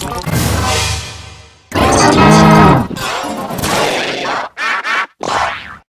Bye.